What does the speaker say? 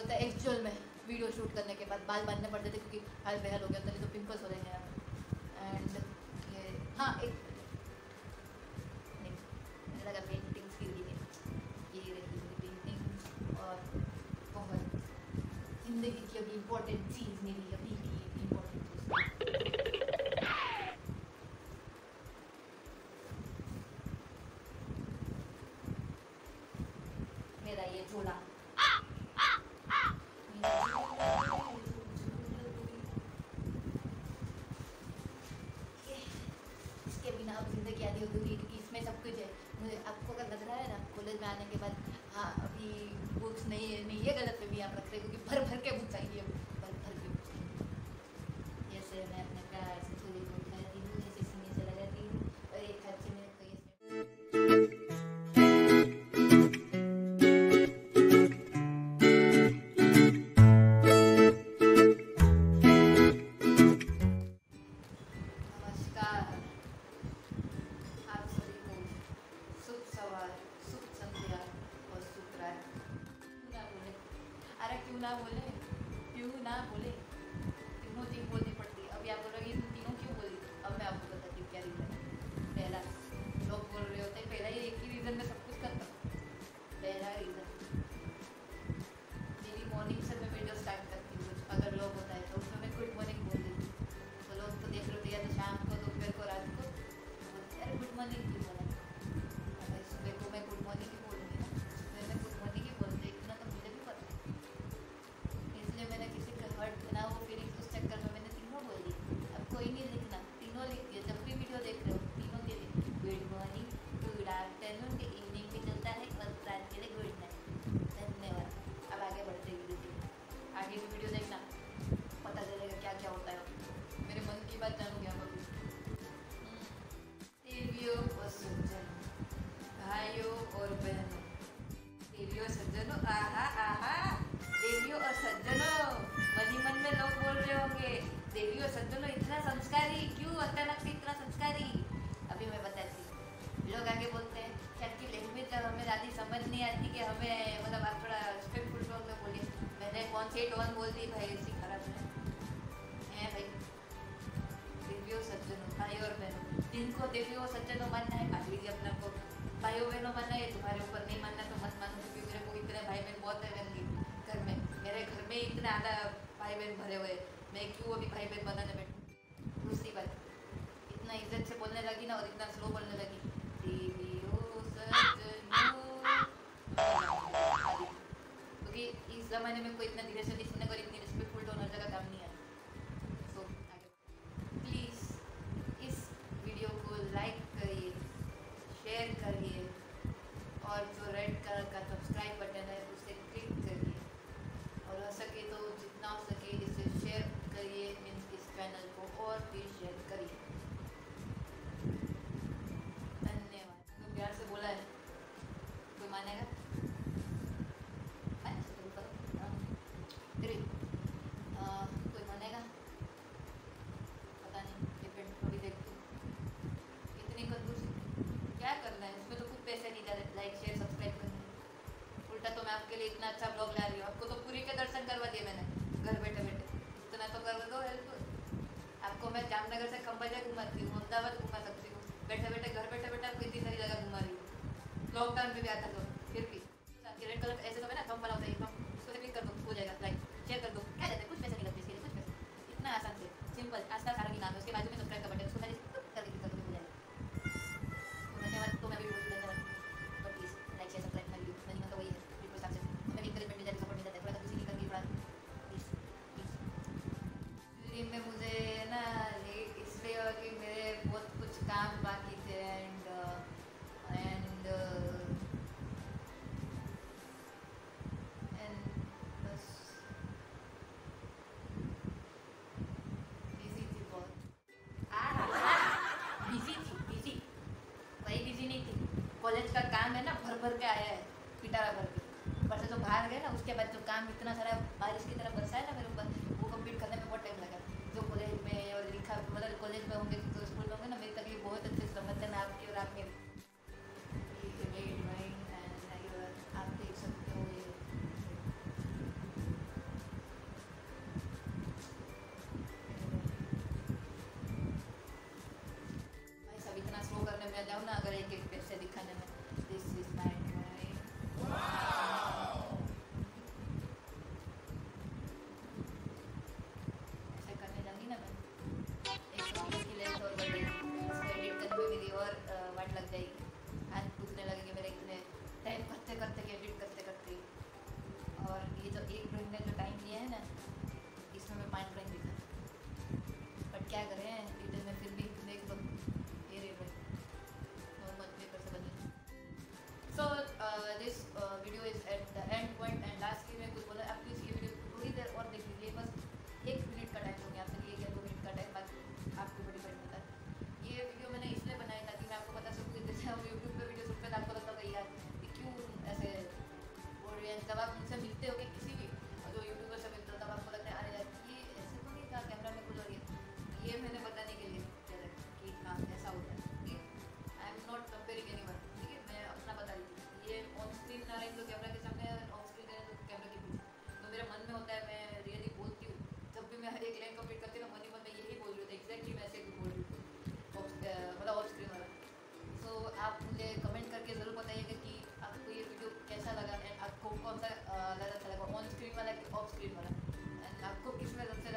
होता है एक्चुअल में वीडियो शूट करने के बाद, बाल बांधने पड़ते थे क्योंकि हाल बेहाल हो गया तो पिंपल्स हो रहे हैं एंड ये हाँ एक लगा पेंटिंग्स की हुई ये रही पेंटिंग और बहुत ज़िंदगी की अभी इम्पोर्टेंट चीज़ मेरी अभी की इम्पोर्टेंट चीज़। मेरा ये झोला। अब ज़िंदगी आधी क्योंकि इसमें सब कुछ है। मुझे आपको अगर लग रहा है ना, कॉलेज में आने के बाद हाँ अभी बुक्स नहीं है नहीं है गलत पे भी आप रख रहे क्योंकि भर भर के बुक्स चाहिए अरे क्यों ना बोले क्यों ना बोले भाइयों और बहनों। देवियों सज्जनों, आहा आहा। देवियों और सज्जनों, मन ही मन में लोग बोल रहे होंगे, देवियों सज्जनों, इतना संस्कारी, क्यों अचानक से इतना संस्कारी? अभी मैं बताती लोग आगे बोलते हैं कि आपकी लैंग्वेज हमें आधी समझ नहीं आती कि हमें मतलब आप थोड़ा रिस्पेक्टफुल टोन में बोलिए। मैंने कौन सी टोन बोल दी, भाई ऐसी खराब है। भाई, देवियों सज्जनों, भाई और बहनों, जिनको देवियों सज्जनों मान भाइयों बहनों मानना है, तुम्हारे ऊपर नहीं मानना तो मत मानो, क्योंकि मेरे को इतने भाई बहन बहुत है मेरे घर में। मेरे घर में इतने आधा भाई बहन भरे हुए मैं क्यों अभी भाई बहन बनाने बैठूँ? दूसरी बात, इतना इज़्ज़त से बोलने लगी ना और इतना स्लो बोलने लगी। में। तो आपके लिए इतना अच्छा ब्लॉग ला रही हूँ। आपको तो पूरी के दर्शन करवा दिए मैंने, घर बैठे बैठे। इतना तो कर दो हेल्प आपको मैं जामनगर से खम्बाजा घुमाती हूँ, अहमदाबाद घुमा सकती हूँ। बैठे बैठे, घर बैठे बैठे कॉलेज का काम है ना, भर भर के आया है, पिटारा भर के ऊपर से जो बाहर गए ना, उसके बाद जो काम इतना सारा बारिश की तरह बरसा है ना मेरे ऊपर, वो कंप्लीट करने में बहुत टाइम लगा। जो कॉलेज में और लिखा मतलब कॉलेज में होंगे तो स्कूल में होंगे ना, मेरी तकलीफ़ बहुत अच्छे से समझते हैं आपकी और आप मेरी कौन सा ज़्यादा अच्छा लगा ऑन स्क्रीन वाला कि ऑफ़ स्क्रीन वाला? एंड आपको किसमें सबसे